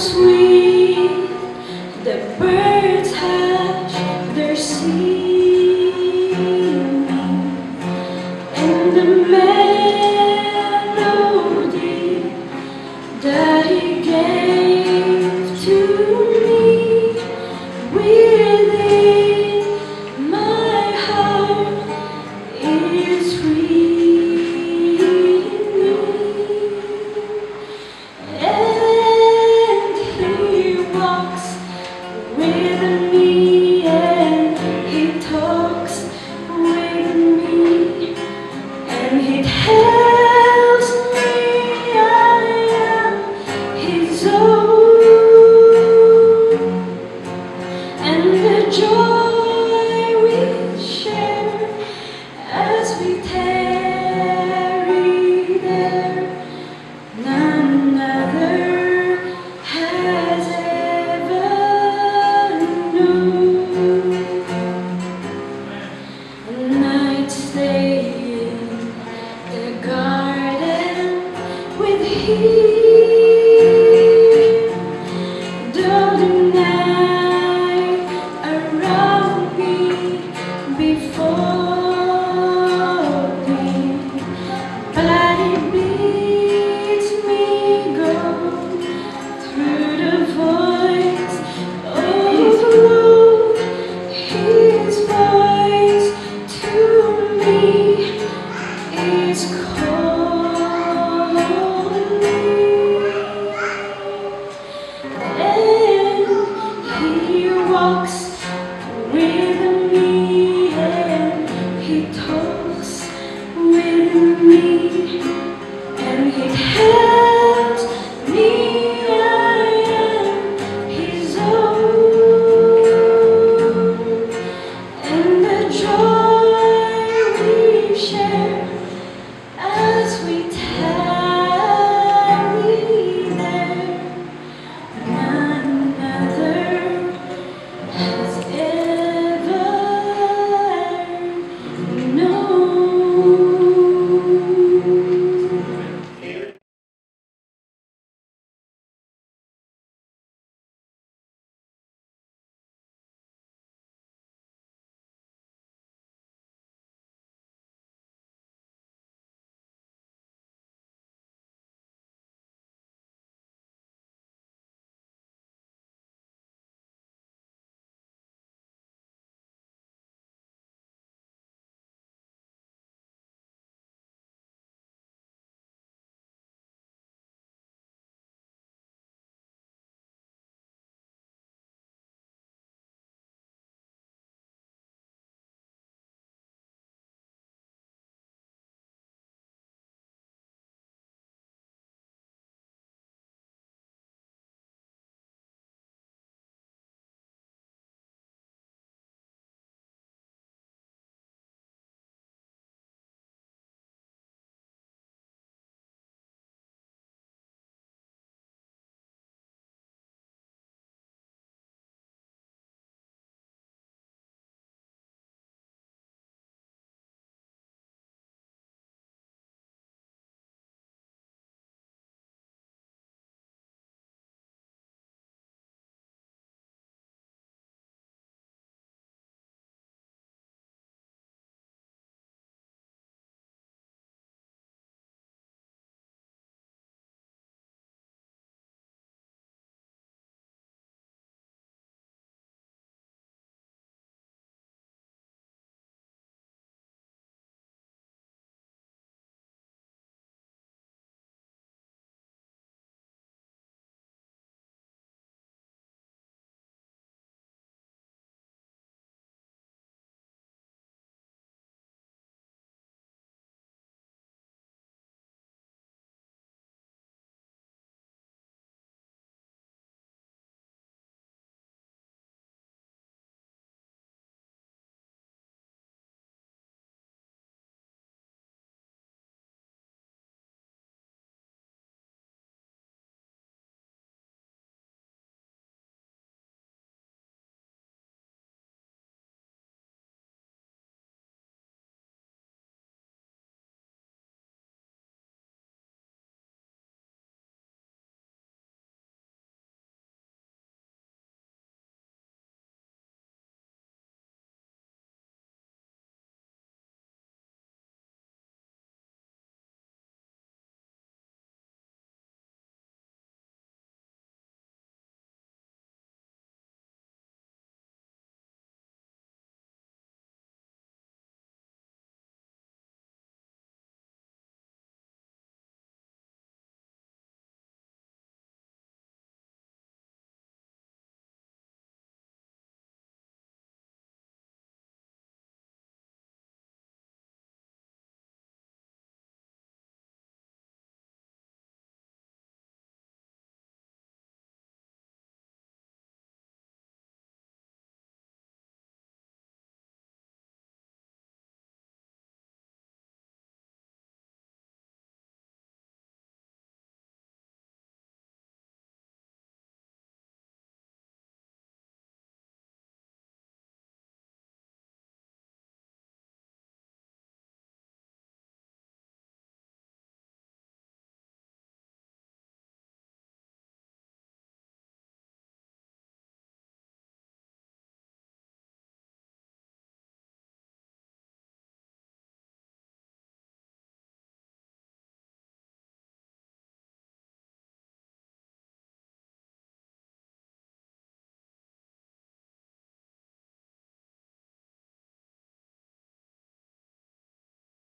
sweet. The birds hush their singing and the melody so he walks